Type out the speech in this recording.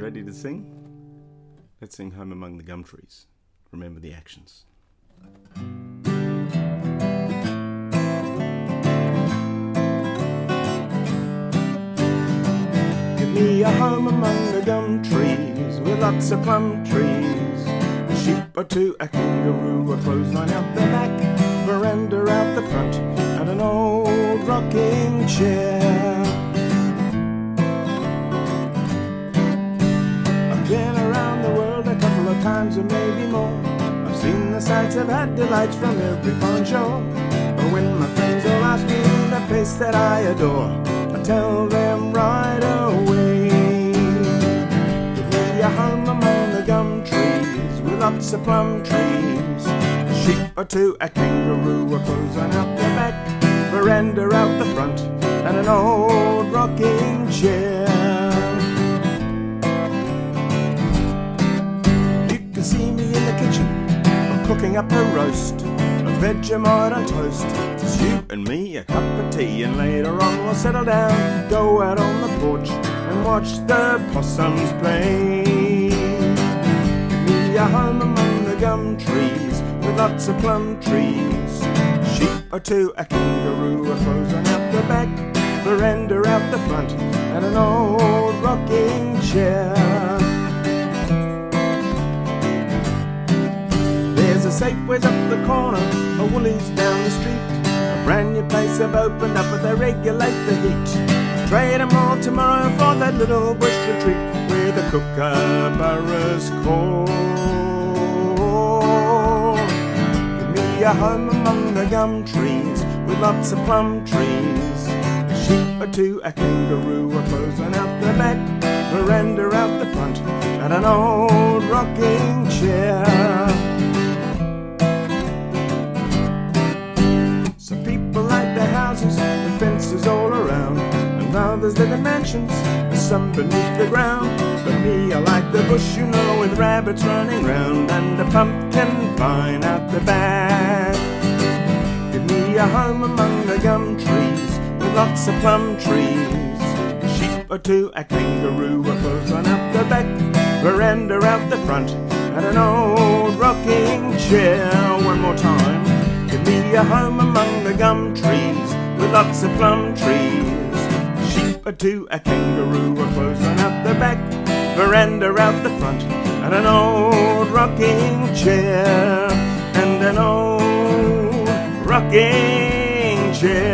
ready to sing? Let's sing Home Among the Gum Trees. Remember the actions. Give me a home among the gum trees with lots of plum trees. A sheep or two, a kangaroo, a clothesline out the back, veranda out the front, and an old rocking chair. Times or maybe more. I've seen the sights, I've had delights from every foreign shore. But when my friends all ask me the place that I adore, I tell them right away. Give me a home among the gum trees with lots of plum trees. A sheep or two, a kangaroo, a clothesline out the back, veranda out the front, and an old rocking chair. Cooking up a roast, a Vegemite on toast. Just you and me, a cup of tea, and later on we'll settle down, go out on the porch, and watch the possums play. Give me a home among the gum trees, with lots of plum trees. Sheep or two, a kangaroo, a clothesline out the back, veranda out the front, and an old rocking chair. Safeways up the corner, a Woolies down the street. A brand new place have opened up, but they regulate the heat. Trade 'em all tomorrow for that little bush retreat where the kookaburras call. Give me a home among the gum trees with lots of plum trees. A sheep or two, a kangaroo, a clothesline out the back, veranda out the front, and an old rocking chair. Live mansions, and some beneath the ground. But me, I like the bush, you know, with rabbits running round, and a pumpkin vine out the back. Give me a home among the gum trees, with lots of plum trees. A sheep or two, a kangaroo, a clothesline out the back, veranda out the front, and an old rocking chair. One more time. Give me a home among the gum trees with lots of plum trees. Sheep a kangaroo, a clothesline out the back, veranda out the front, and an old rocking chair, and an old rocking chair.